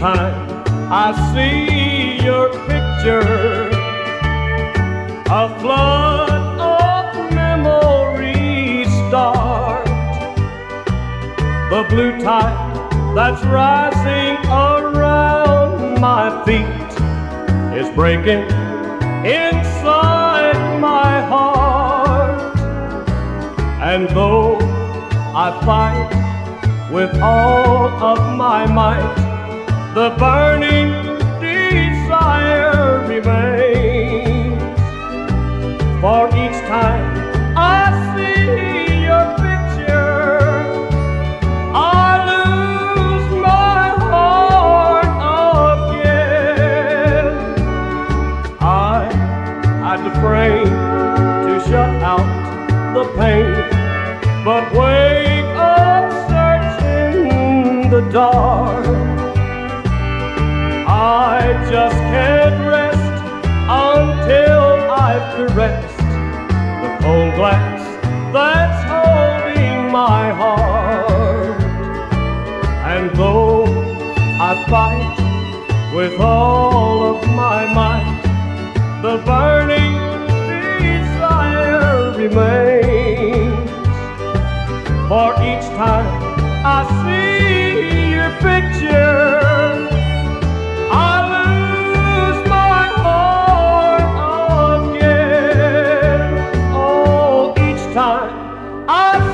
time I see your picture, a flood of memories start. The blue tide that's rising around my feet is breaking inside my heart. And though I fight with all of my might, the burning desire remains. For each time I see your picture, I lose my heart again. I had to frame to shut out the pain, but wake up searching the dark. I just can't rest until I've caressed the cold glass that's holding my heart. And though I fight with all of my might, the burning desire remains. For each time I see 啊。